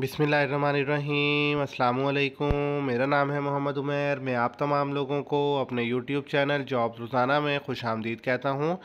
बिसमीम अल्लाम मेरा नाम है मोहम्मद उमैर। मैं आप तमाम लोगों को अपने यूट्यूब चैनल जॉब रोज़ाना में खुश आमदीद कहता हूँ।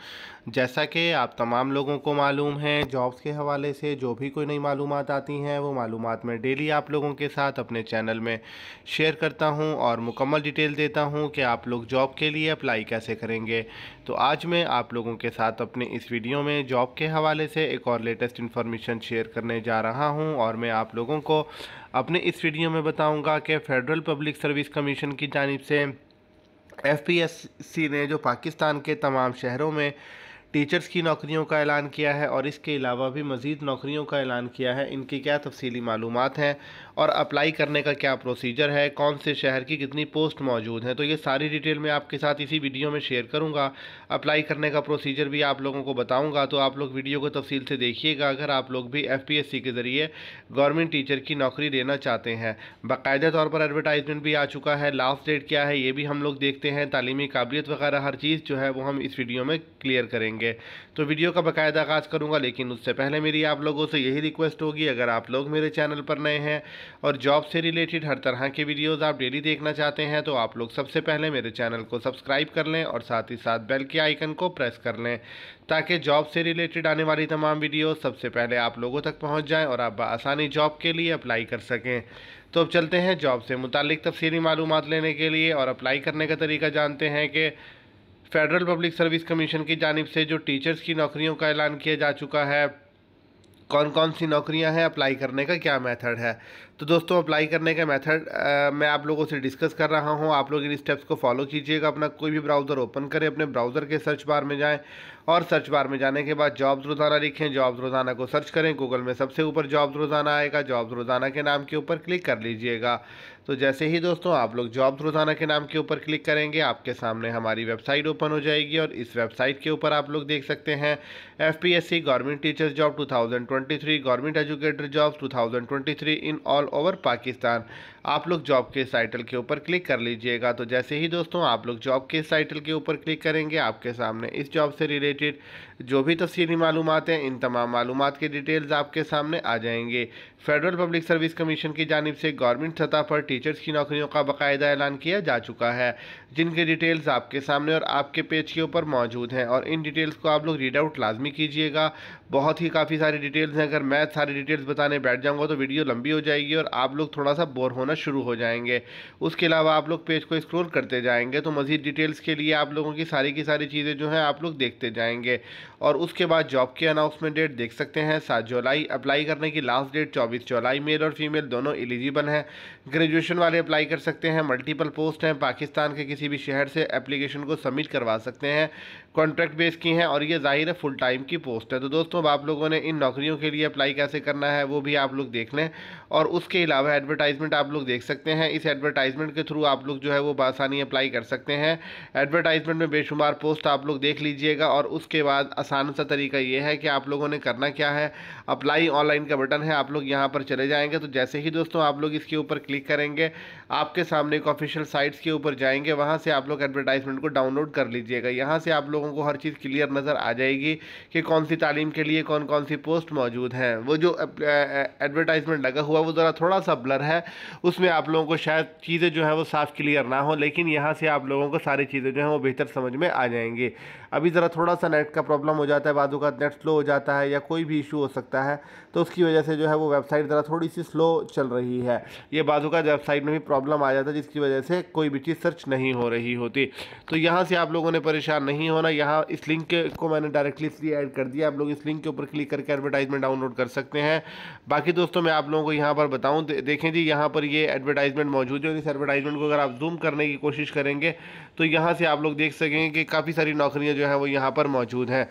जैसा कि आप तमाम लोगों को मालूम है, जॉब्स के हवाले से जो भी कोई नई मालूम आती हैं, वो मालूम मैं डेली आप लोगों के साथ अपने चैनल में शेयर करता हूँ और मुकम्मल डिटेल देता हूँ कि आप लोग जॉब के लिए अप्लाई कैसे करेंगे। तो आज मैं आप लोगों के साथ अपने इस वीडियो में जॉब के हवाले से एक और लेटेस्ट इन्फॉर्मेशन शेयर करने जा रहा हूँ और मैं आप लोगों को। अपने इस वीडियो में बताऊँगा कि फ़ेडरल पब्लिक सर्विस कमीशन की जानब से एफपीएससी ने जो पाकिस्तान के तमाम शहरों में टीचर्स की नौकरियों का ऐलान किया है और इसके अलावा भी मज़ीद नौकरियों का ऐलान किया है। इनकी क्या तफसीली मालूम हैं और अप्लाई करने का क्या प्रोसीजर है? कौन से शहर की कितनी पोस्ट मौजूद हैं? तो ये सारी डिटेल मैं आपके साथ इसी वीडियो में शेयर करूँगा। अप्लाई करने का प्रोसीजर भी आप लोगों को बताऊँगा तो आप लोग वीडियो को तफसील से देखिएगा। अगर आप लोग भी एफ़ के ज़रिए गवर्नमेंट टीचर की नौकरी लेना चाहते हैं, बाकायदा तौर पर एडवर्टाइजमेंट भी आ चुका है। लास्ट डेट क्या है, ये भी हम लोग देखते हैं। तालीमी काबिलियत वगैरह हर चीज़ जो है वो हम इस वीडियो में क्लियर करेंगे। करेंगे। तो वीडियो का बाकायदा आगाज़ करूँगा, लेकिन उससे पहले मेरी आप लोगों से यही रिक्वेस्ट होगी, अगर आप लोग मेरे चैनल पर नए हैं और जॉब से रिलेटेड हर तरह के वीडियोज़ आप डेली देखना चाहते हैं तो आप लोग सबसे पहले मेरे चैनल को सब्सक्राइब कर लें और साथ ही साथ बेल के आइकन को प्रेस कर लें, ताकि जॉब से रिलेटेड आने वाली तमाम वीडियो सबसे पहले आप लोगों तक पहुँच जाएँ और आप आसानी जॉब के लिए अप्लाई कर सकें। तो अब चलते हैं जॉब से मुतल तफसली मालूम लेने के लिए और अप्लाई करने का तरीका जानते हैं कि फेडरल पब्लिक सर्विस कमीशन की जानब से जो टीचर्स की नौकरियों का ऐलान किया जा चुका है कौन कौन सी नौकरियाँ हैं, अप्लाई करने का क्या मेथड है? तो दोस्तों, अप्लाई करने का मेथड मैं आप लोगों से डिस्कस कर रहा हूँ। आप लोग इन स्टेप्स को फॉलो कीजिएगा, अपना कोई भी ब्राउज़र ओपन करें, अपने ब्राउज़र के सर्च बार में जाएँ। और सर्च बार में जाने के बाद जॉब्स रोज़ाना लिखें। जॉब्स रोज़ाना को सर्च करें। गूगल में सबसे ऊपर जॉब्स रोज़ाना आएगा। जॉब्स रोज़ाना के नाम के ऊपर क्लिक कर लीजिएगा। तो जैसे ही दोस्तों आप लोग जॉब्स रोज़ाना के नाम के ऊपर क्लिक करेंगे, आपके सामने हमारी वेबसाइट ओपन हो जाएगी और इस वेबसाइट के ऊपर आप लोग देख सकते हैं F P S C government teachers job two thousand twenty three government educator job two thousand twenty three in all over Pakistan आप लोग जॉब के टाइटल के ऊपर क्लिक कर लीजिएगा। तो जैसे ही दोस्तों आप लोग जॉब के टाइटल के ऊपर क्लिक करेंगे, आपके सामने इस जॉब से रिलेटेड जो भी तफसीली मालूम हैं, इन तमाम मालूम के डिटेल्स आपके सामने आ जाएँगे। फेडरल पब्लिक सर्विस कमीशन की जानब से गवर्नमेंट सतह पर टीचर्स की नौकरियों का बाकायदा ऐलान किया जा चुका है, जिनके डिटेल्स आपके सामने और आपके पेज के ऊपर मौजूद हैं। और इन डिटेल्स को आप लोग रीड आउट लाजमी कीजिएगा। बहुत ही काफ़ी सारी डिटेल्स हैं। अगर मैं सारी डिटेल्स बताने बैठ जाऊँगा तो वीडियो लंबी हो जाएगी और आप लोग थोड़ा सा बोर होना शुरू हो जाएँगे। उसके अलावा आप लोग पेज को स्क्रोल करते जाएँगे तो मज़ीद डिटेल्स के लिए आप लोगों की सारी की सारी चीज़ें जो हैं आप लोग देखते जाएँगे। और उसके बाद जॉब की अनाउंसमेंट डेट देख सकते हैं, सात जुलाई अप्लाई करने की लास्ट डेट चौबीस जुलाई मेल और फीमेल दोनों एलिजिबल हैं। ग्रेजुएशन वाले अप्लाई कर सकते हैं मल्टीपल पोस्ट हैं, पाकिस्तान के किसी भी शहर से एप्लीकेशन को सबमिट करवा सकते हैं। कॉन्ट्रैक्ट बेस की हैं और ये ज़ाहिर है फुल टाइम की पोस्ट है। तो दोस्तों, अब आप लोगों ने इन नौकरियों के लिए अप्लाई कैसे करना है, वो भी आप लोग देख लें। और उसके अलावा एडवर्टाइजमेंट आप लोग देख सकते हैं। इस एडवर्टाइजमेंट के थ्रू आप लोग जो है वो बासानी अप्लाई कर सकते हैं। एडवर्टाइजमेंट में बेशुमार पोस्ट आप लोग देख लीजिएगा और उसके बाद आसान सा तरीका ये है कि आप लोगों ने करना क्या है। अप्लाई ऑनलाइन का बटन है, आप लोग यहाँ पर चले जाएँगे। तो जैसे ही दोस्तों आप लोग इसके ऊपर क्लिक करेंगे, आपके सामने एक ऑफिशियल साइट्स के ऊपर जाएँगे। वहाँ से आप लोग एडवर्टाइजमेंट को डाउनलोड कर लीजिएगा। यहाँ से आप लोगों को हर चीज़ क्लियर नज़र आ जाएगी कि कौन सी तालीम के लिए कौन कौन सी पोस्ट मौजूद हैं। वो जो एडवर्टाइजमेंट लगा हुआ, वो ज़रा थोड़ा सा ब्लर है। उसमें आप लोगों को शायद चीज़ें जो है वो साफ़ क्लियर ना हो, लेकिन यहाँ से आप लोगों को सारी चीज़ें जो हैं वो बेहतर समझ में आ जाएँगी। अभी ज़रा थोड़ा सा नेट का प्रॉब्लम हो जाता है, बाजू का नेट स्लो हो जाता है या कोई भी इशू हो सकता है तो उसकी वजह से जो है वो वेबसाइट ज़रा थोड़ी सी स्लो चल रही है। ये बाजू का वेबसाइट में भी प्रॉब्लम आ जाता है, जिसकी वजह से कोई भी चीज़ सर्च नहीं हो रही होती। तो यहाँ से आप लोगों ने परेशान नहीं होना, यहाँ इस लिंक को मैंने डायरेक्टली इसलिए ऐड कर दिया, आप लोग इस लिंक के ऊपर क्लिक करके एडवर्टाइजमेंट डाउनलोड कर सकते हैं। बाकी दोस्तों, मैं आप लोगों को यहाँ पर बताऊँ देखें जी, यहाँ पर ये एडवर्टाइजमेंट मौजूद है इस एडवर्टाइजमेंट को अगर आप जूम करने की कोशिश करेंगे तो यहाँ से आप लोग देख सकेंगे कि काफ़ी सारी नौकरियाँ जो हैं वो यहाँ पर मौजूद हैं।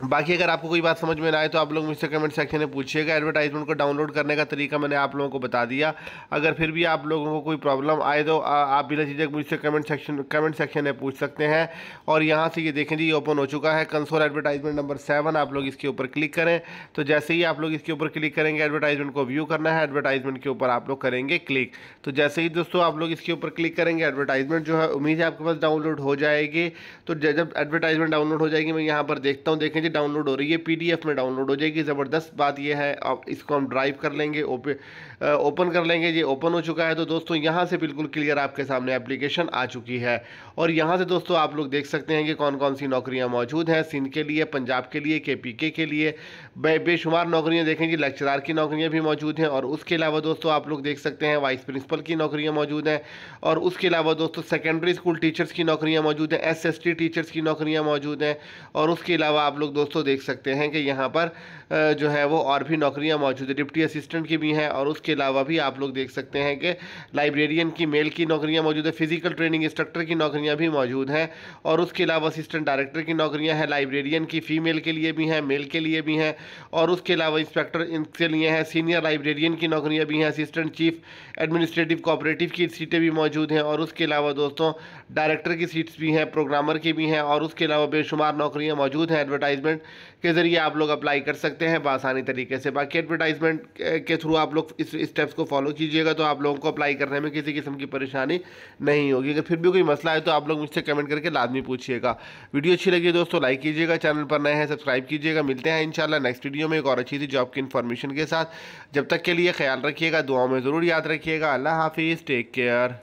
बाकी अगर आपको कोई बात समझ में ना आए तो आप लोग मुझसे कमेंट सेक्शन में पूछिएगा। एडवर्टाइजमेंट को डाउनलोड करने का तरीका मैंने आप लोगों को बता दिया। अगर फिर भी आप लोगों को कोई प्रॉब्लम आए तो आप बिना चीज़ें मुझसे कमेंट सेक्शन कमेंट सेक्शन में पूछ सकते हैं। और यहाँ से ये देखें जी ओपन हो चुका है कंसोल एडवर्टाइजमेंट नंबर सेवन। आप लोग इसके ऊपर क्लिक करें। तो जैसे ही आप लोग इसके ऊपर क्लिक करेंगे, एडवर्टाइजमेंट को व्यू करना है, एडवर्टाइजमेंट के ऊपर आप लोग करेंगे क्लिक। तो जैसे ही दोस्तों आप लोग इसके ऊपर क्लिक करेंगे, एडवर्टाइजमेंट जो है, उम्मीद है आपके पास डाउनलोड हो जाएगी। तो जब एडवर्टाइजमेंट डाउनलोड हो जाएगी, मैं यहाँ पर देखता हूँ। देखें जी डाउनलोड हो रही है, पीडीएफ में डाउनलोड हो जाएगी, ज़बरदस्त बात यह है। अब इसको हम ड्राइव कर लेंगे ओपन कर लेंगे, ये ओपन हो चुका है। तो दोस्तों, यहाँ से बिल्कुल क्लियर आपके सामने एप्लीकेशन आ चुकी है। और यहाँ से दोस्तों, आप लोग देख सकते हैं कि कौन कौन सी नौकरियाँ मौजूद हैं, सिंध के लिए, पंजाब के लिए के पी के के लिए। बे, बेशुमार नौकरियाँ देखें लेक्चरार की नौकरियाँ भी मौजूद हैं। और उसके अलावा दोस्तों, आप लोग देख सकते हैं, वाइस प्रिंसिपल की नौकरियाँ मौजूद हैं। और उसके अलावा दोस्तों, सेकेंडरी स्कूल टीचर्स की नौकरियाँ मौजूद हैं एस एस टी टीचर्स की नौकरियाँ मौजूद हैं। और उसके अलावा आप लोग दोस्तों देख सकते हैं कि यहाँ पर जो है वो और भी नौकरियाँ मौजूद है। डिप्टी असिस्टेंट की भी हैं और उसके अलावा भी आप लोग देख सकते हैं कि लाइब्रेरियन की, मेल की नौकरियाँ मौजूद है, फ़िज़िकल ट्रेनिंग इंस्ट्रक्टर की नौकरियाँ भी मौजूद हैं और उसके अलावा असिस्टेंट डायरेक्टर की नौकरियाँ हैं, लाइब्रेरियन की फ़ीमेल के लिए भी हैं, मेल के लिए भी हैं और उसके अलावा इंस्पेक्टर इनके लिए हैं, सीनियर लाइब्रेरियन की नौकरियाँ भी हैं, असिस्टेंट चीफ एडमिनिस्ट्रेटिव कोऑपरेटिव की सीटें भी मौजूद हैं और उसके अलावा दोस्तों डायरेक्टर की सीट्स भी हैं, प्रोग्रामर की भी हैं और उसके अलावा बेशुमार नौकरियाँ मौजूद हैं, एडवर्टाइजमेंट के ज़रिए आप लोग अप्लाई कर सकते हैं बसानी तरीके से। बाकी एडवर्टाइजमेंट के थ्रू आप लोग इस स्टेप्स को फॉलो कीजिएगा तो आप लोगों को अप्लाई करने में किसी किस्म की परेशानी नहीं होगी। अगर फिर भी कोई मसला है तो आप लोग मुझसे कमेंट करके लाजमी पूछिएगा। वीडियो अच्छी लगी दोस्तों लाइक कीजिएगा चैनल पर नए हैं सब्सक्राइब कीजिएगा। मिलते हैं इंशाल्लाह नेक्स्ट वीडियो में एक और अच्छी सी जॉब की इन्फॉर्मेशन के साथ। जब तक के लिए ख्याल रखिएगा, दुआओं में ज़रूर याद रखिएगा। अल्लाह हाफिज़ टेक केयर